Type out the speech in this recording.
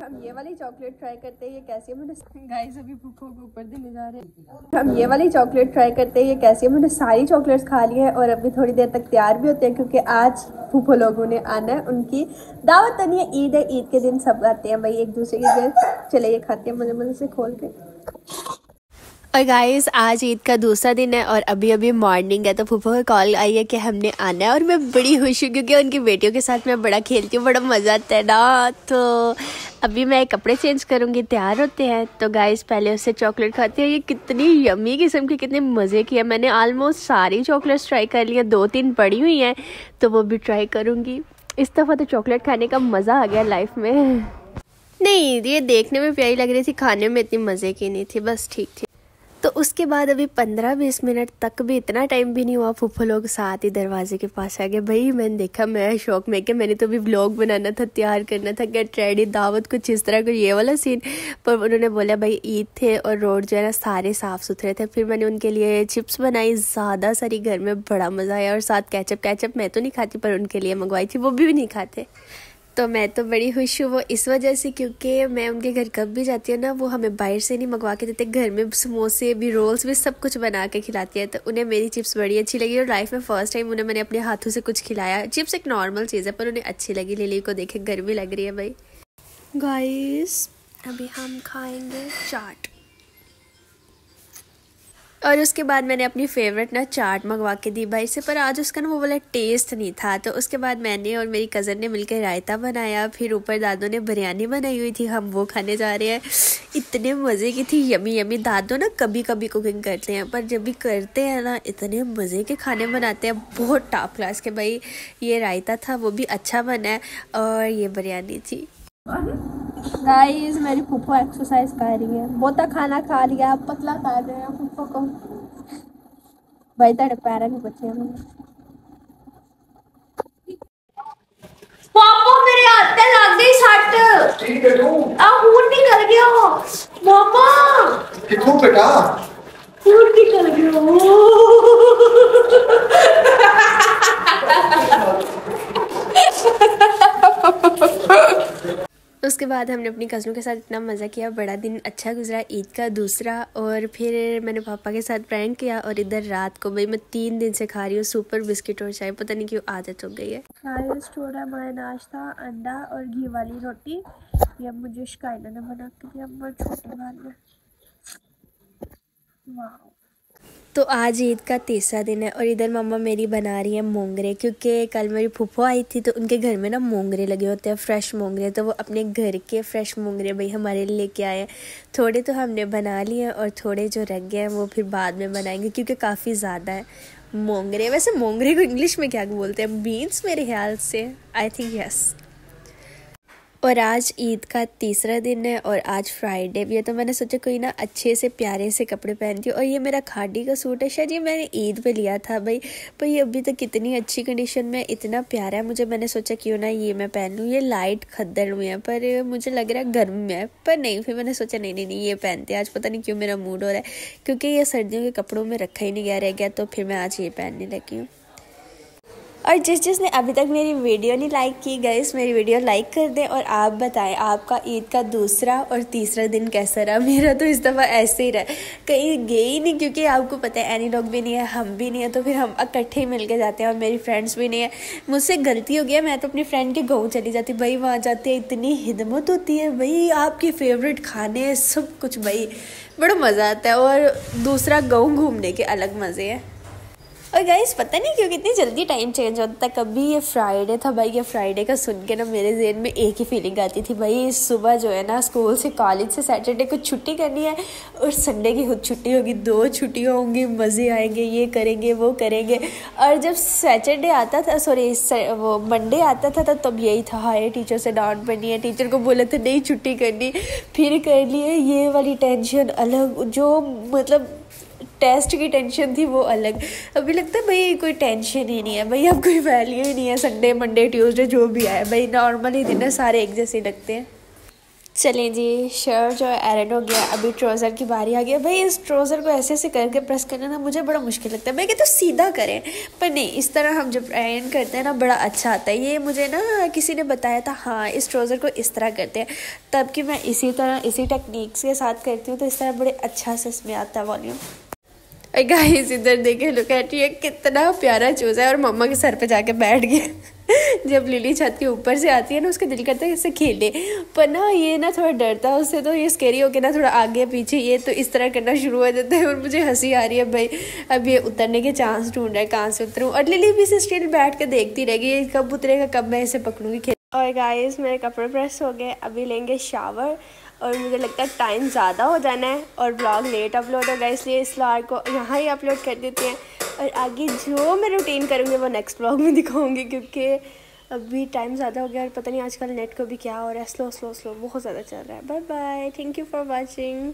हम ये वाली चॉकलेट ट्राई करते हैं ये कैसी है? मैंने गाइस अभी भूखों को ऊपर देने जा रहे हैं। हम ये वाली चॉकलेट ट्राई करते हैं ये कैसी है? मैंने सारी चॉकलेट्स खा ली है और अभी थोड़ी देर तक तैयार भी होते हैं क्योंकि आज फूफो लोगों ने आना है उनकी दावत नहीं है ईद है ईद के दिन सब आते हैं भाई एक दूसरे के घर चले ये खाते हैं मज़े मज़े से खोल के। और गाइस आज ईद का दूसरा दिन है और अभी अभी मॉर्निंग है तो फूफा को कॉल आई है कि हमने आना है और मैं बड़ी खुश हूँ क्योंकि उनकी बेटियों के साथ मैं बड़ा खेलती हूँ, बड़ा मज़ा आता है ना। तो अभी मैं कपड़े चेंज करूँगी, तैयार होते हैं। तो गाइस पहले उससे चॉकलेट खाती है। ये कितनी यमी किस्म की, कितने मज़े की है। मैंने ऑलमोस्ट सारी चॉकलेट्स ट्राई कर ली दो तीन पड़ी हुई हैं तो वो भी ट्राई करूँगी। इस दफ़ा तो चॉकलेट खाने का मज़ा आ गया लाइफ में। नहीं, ये देखने में प्यारी लग रही थी, खाने में इतनी मज़े की नहीं थी, बस ठीक थी। तो उसके बाद अभी पंद्रह बीस मिनट तक भी इतना टाइम भी नहीं हुआ, फूफो लोग साथ ही दरवाजे के पास आ गए। भाई, मैंने देखा, मैं शौक में कि मैंने तो अभी ब्लॉग बनाना था, तैयार करना था गेट रेडी दावत कुछ इस तरह का ये वाला सीन पर उन्होंने बोला, भाई, ईद थे और रोड जो है ना, सारे साफ़ सुथरे थे। फिर मैंने उनके लिए चिप्स बनाई, ज़्यादा सारी घर में बड़ा मज़ा आया और साथ कैचअप कैचअप मैं तो नहीं खाती, पर उनके लिए मंगवाई थी, वो भी नहीं खाते। तो मैं तो बड़ी खुश हूँ वो इस वजह से क्योंकि मैं उनके घर कब भी जाती हूँ ना वो हमें बाहर से नहीं मंगवा के देते घर में समोसे भी रोल्स भी सब कुछ बना के खिलाती है। तो उन्हें मेरी चिप्स बड़ी अच्छी लगी और लाइफ में फ़र्स्ट टाइम उन्हें मैंने अपने हाथों से कुछ खिलाया। चिप्स एक नॉर्मल चीज़ है पर उन्हें अच्छी लगी। लिली को देखे गर्मी लग रही है भाई। गाइस अभी हम खाएँगे चाट। और उसके बाद मैंने अपनी फेवरेट ना चाट मंगवा के दी भाई से, पर आज उसका ना वो वाला टेस्ट नहीं था। तो उसके बाद मैंने और मेरी कज़न ने मिलकर रायता बनाया, फिर ऊपर दादो ने बिरयानी बनाई हुई थी, हम वो खाने जा रहे हैं। इतने मज़े की थी यमी यमी दादो ना कभी कभी कुकिंग करते हैं, पर जब भी करते हैं ना, इतने मज़े के खाने बनाते हैं। बहुत टॉप क्लास के भाई, ये रायता था, वो भी अच्छा बना है, और ये बिरयानी थी। गाइस मेरी फूफो एक्सरसाइज कर रही है। बहुत खाना खा लिया पतला कर रहे हैं फूफो को। भाई तेरे पैर नहीं बचे हैं। पापा मेरे हाथ पे लग गई सट ठीक है तू। आ खून निकल गया। मामा। कितनों बेटा खून निकल गया। उसके बाद हमने अपनी कज़नों के साथ इतना मज़ा किया, बड़ा दिन अच्छा गुजरा, ईद का दूसरा और फिर मैंने पापा के साथ प्रैंक किया और इधर रात को भाई मैं तीन दिन से खा रही हूँ सुपर बिस्किट और चाय, पता नहीं क्यों आदत हो गई है। थोड़ा हमारा नाश्ता, अंडा और घी वाली रोटी। ये मुझे शिकायत ने बना के दिया छोटे वाले वाह। तो आज ईद का तीसरा दिन है और इधर मम्मा मेरी बना रही है मोंगरे, क्योंकि कल मेरी फूफो आई थी तो उनके घर में ना मोंगरे लगे होते हैं फ्रेश मोंगरे। तो वो अपने घर के फ्रेश मोंगरे भाई हमारे लिए लेके आए हैं। थोड़े तो हमने बना लिए हैं और थोड़े जो रख गए हैं वो फिर बाद में बनाएँगे, क्योंकि काफ़ी ज़्यादा है मोंगरे। वैसे मोंगरे को इंग्लिश में क्या बोलते हैं? बीन्स मेरे ख्याल से? आई थिंक यस और आज ईद का तीसरा दिन है और आज फ्राइडे भी है तो मैंने सोचा कोई ना अच्छे से प्यारे से कपड़े पहनती हूँ और ये मेरा खाडी का सूट है, शायद ये मैंने ईद पे लिया था भाई, पर ये अभी तक कितनी अच्छी कंडीशन में, इतना प्यारा है, मुझे मैंने सोचा क्यों ना ये मैं पहन लूँ, ये लाइट खद्दड़ हुए हैं, पर मुझे लग रहा है गर्म है, पर नहीं, फिर मैंने सोचा नहीं नहीं नहीं, ये पहनते आज पता नहीं क्यों मेरा मूड हो रहा है, क्योंकि ये सर्दियों के कपड़ों में रखा ही नहीं गया, रह गया तो फिर मैं आज ये पहनने लगी हूँ। और जिस जिसने अभी तक मेरी वीडियो नहीं लाइक की गई मेरी वीडियो लाइक कर दें और आप बताएँ आपका ईद का दूसरा और तीसरा दिन कैसा रहा? मेरा तो इस दफ़ा ऐसे ही रहा। कहीं गए ही नहीं, क्योंकि आपको पता है एनी लोग भी नहीं है, हम भी नहीं है तो फिर हम इकट्ठे ही मिल के जाते हैं और मेरी फ्रेंड्स भी नहीं है। मुझसे गलती हो गया, मैं तो अपनी फ्रेंड के गाँव चली जाती। भाई, वहाँ जाते हैं, इतनी हिदमत होती है। भाई, आपकी फेवरेट खाने सब कुछ भाई, बड़ा मज़ा आता है और दूसरा गाँव घूमने के अलग मज़े हैं। और गाइस पता नहीं क्यों कितनी जल्दी टाइम चेंज होता था। कभी ये फ्राइडे था भाई, ये फ्राइडे का सुन के ना मेरे जहन में एक ही फीलिंग आती थी। भाई सुबह जो है ना स्कूल से कॉलेज से सैटरडे को छुट्टी करनी है और संडे की खुद छुट्टी होगी। दो छुट्टियाँ होंगी, मज़े आएँगे, ये करेंगे, वो करेंगे। और जब सैटरडे आता था सॉरी वो मंडे आता था तब यही था हाय टीचर से डांट पड़नी है। टीचर को बोला था, नहीं, छुट्टी करनी। फिर कर लिए, ये वाली टेंशन अलग, जो मतलब टेस्ट की टेंशन थी वो अलग। अभी लगता है भाई कोई टेंशन ही नहीं है, भाई अब कोई वैल्यू ही नहीं है संडे मंडे ट्यूसडे जो भी आए। भाई नॉर्मल ही दिन है सारे एक जैसे लगते हैं। चलें जी शर्ट है एरन हो गया। अभी ट्राउज़र की बारी आ गया भाई इस ट्राउज़र को ऐसे ऐसे करके प्रेस करना ना मुझे बड़ा मुश्किल लगता है। मैं कहती तो सीधा करें, पर नहीं, इस तरह हम जब आयन करते हैं ना, बड़ा अच्छा आता है। ये मुझे ना किसी ने बताया था हाँ इस ट्राउज़र को इस तरह करते हैं। तब कि मैं इसी तरह, इसी टेक्निक्स के साथ करती हूँ तो इस तरह बड़े अच्छा से इसमें आता है वॉल्यूम गाइस इधर देखे लुक एट ये, कितना प्यारा चूज़ा है। और मम्मा के सर पे जाके बैठ गया। जब लिली छत के ऊपर से आती है ना, उसका दिल करता है इससे खेले। पर ना, ये ना थोड़ा डरता है, उससे तो ये स्केरी होके ना थोड़ा आगे, पीछे, ये तो इस तरह करना शुरू हो जाता है। और मुझे हँसी आ रही है, भाई। अब ये उतरने के चांस ढूंढ रहा है, कहाँ से उतरूँ। और लिली भी इसे स्टिल बैठ के देखती रहेगी कब उतरेगा, कब मैं इसे पकड़ूँगी, खेल और गाइस मेरे कपड़े प्रेस हो गए, अभी लेंगे शावर और मुझे लगता है टाइम ज़्यादा हो जाना है और ब्लॉग लेट अपलोड होगा इसलिए इस ब्लॉग को यहाँ ही अपलोड कर देते हैं। और आगे जो मैं रूटीन करूँगी, वो नेक्स्ट ब्लॉग में दिखाऊँगी, क्योंकि अभी टाइम ज़्यादा हो गया और पता नहीं आजकल नेट को भी क्या हो रहा है। स्लो स्लो स्लो बहुत ज़्यादा चल रहा है। Bye bye thank you for watching